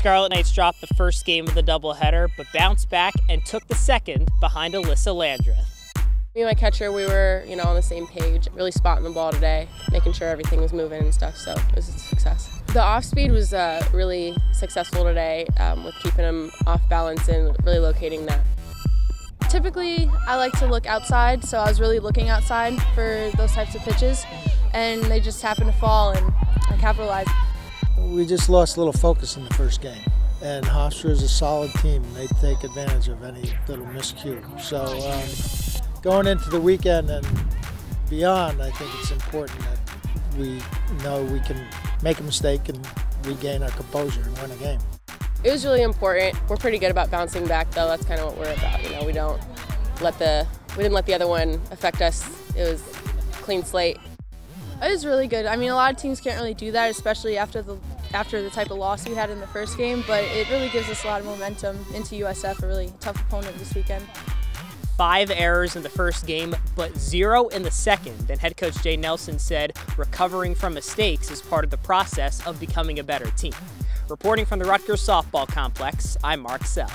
Scarlet Knights dropped the first game of the doubleheader, but bounced back and took the second behind Alyssa Landrith. Me and my catcher, we were, you know, on the same page, really spotting the ball today, making sure everything was moving and stuff, so it was a success. The off speed was uh, really successful today um, with keeping them off balance and really locating that. Typically, I like to look outside, so I was really looking outside for those types of pitches, and they just happened to fall and I capitalized. We just lost a little focus in the first game, and Hofstra is a solid team. They take advantage of any little miscue. So um, going into the weekend and beyond, I think it's important that we know we can make a mistake and regain our composure and win a game. It was really important. We're pretty good about bouncing back, though. That's kind of what we're about. You know, we don't let the we didn't let the other one affect us. It was clean slate. It was really good. I mean, a lot of teams can't really do that, especially after the after the type of loss we had in the first game. But it really gives us a lot of momentum into USF, a really tough opponent this weekend. Five errors in the first game, but zero in the second. And head coach Jay Nelson said recovering from mistakes is part of the process of becoming a better team. Reporting from the Rutgers softball complex, I'm Mark Sell.